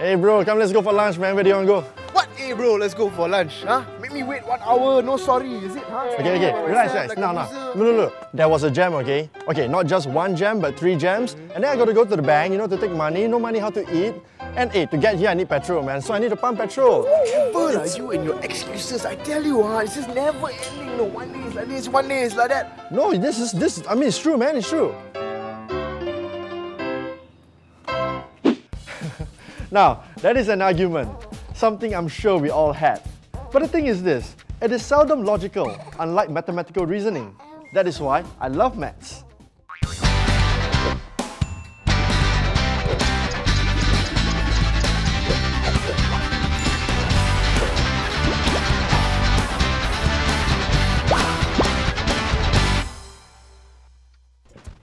Hey bro, come let's go for lunch, man. Where do you want to go? What? Hey bro, let's go for lunch. Huh? Make me wait one hour. No sorry, is it? Huh? Okay, okay, relax, relax. Like no, no, no, no, no. There was a jam, okay? Okay, not just one jam, but three jams. And then I got to go to the bank, you know, to take money. No money, how to eat. And hey, to get here, I need petrol, man. So I need to pump petrol. Never lah, you and your excuses. I tell you, huh? It's just never ending. No, one day is like this, one day is like that. No, this is this. I mean, it's true, man. It's true. Now, that is an argument, something I'm sure we all had. But the thing is this: it is seldom logical, unlike mathematical reasoning. That is why I love maths.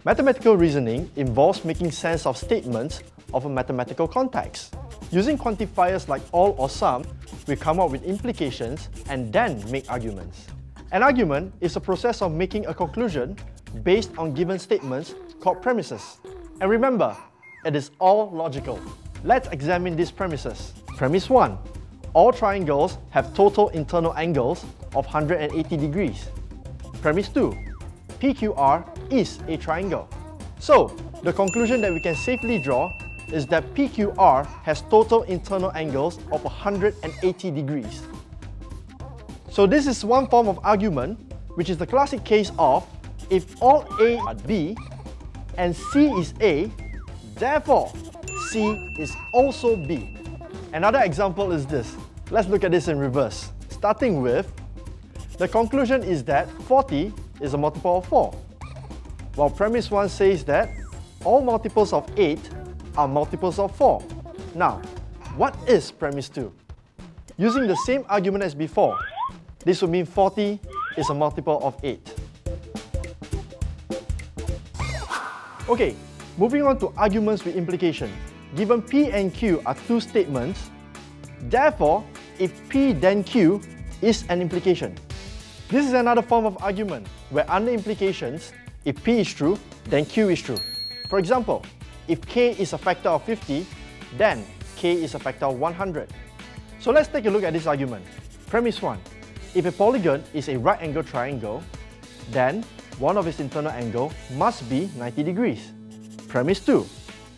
Mathematical reasoning involves making sense of statements of a mathematical context. Using quantifiers like all or some, we come up with implications and then make arguments. An argument is a process of making a conclusion based on given statements called premises. And remember, it is all logical. Let's examine these premises. Premise 1. All triangles have total internal angles of 180 degrees. Premise 2. PQR is a triangle. So, the conclusion that we can safely draw is that PQR has total internal angles of 180 degrees. So this is one form of argument, which is the classic case of if all A are B and C is A, therefore C is also B. Another example is this. Let's look at this in reverse. Starting with, the conclusion is that 40 is a multiple of 4. While premise 1 says that all multiples of 8 are multiples of 4. Now, what is premise 2? Using the same argument as before, this would mean 40 is a multiple of 8. Okay, moving on to arguments with implication. Given P and Q are two statements, therefore, if P then Q is an implication. This is another form of argument where under implications, if P is true, then Q is true. For example, if K is a factor of 50, then K is a factor of 100. So let's take a look at this argument. Premise 1. If a polygon is a right angle triangle, then one of its internal angle must be 90 degrees. Premise 2.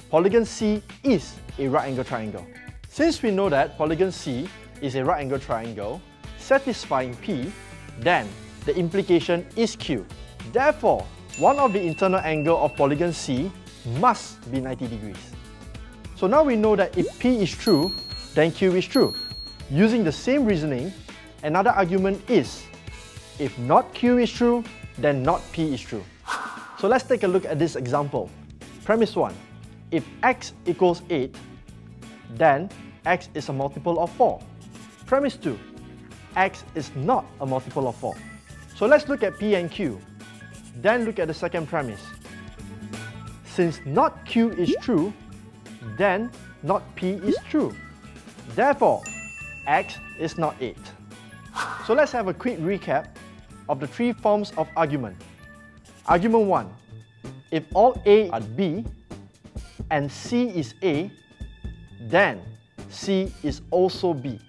Polygon C is a right angle triangle. Since we know that polygon C is a right angle triangle, satisfying P, then the implication is Q. Therefore, one of the internal angle of polygon C must be 90 degrees. So now we know that if P is true, then Q is true. Using the same reasoning, another argument is, if not Q is true, then not P is true. So let's take a look at this example. Premise 1. If x equals 8, then x is a multiple of 4. Premise 2. x is not a multiple of 4. So let's look at P and Q. Then look at the second premise. Since not Q is true, then not P is true. Therefore, x is not 8. So let's have a quick recap of the three forms of argument. Argument 1. If all A are B and C is A, then C is also B.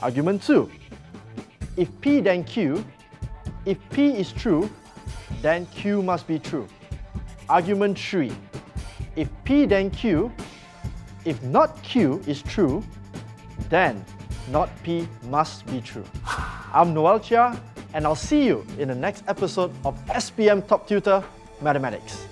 Argument 2. If P then Q, if P is true, then Q must be true. Argument 3. If P then Q, if not Q is true, then not P must be true. I'm Noel Chia, and I'll see you in the next episode of SPM Top Tutor Mathematics.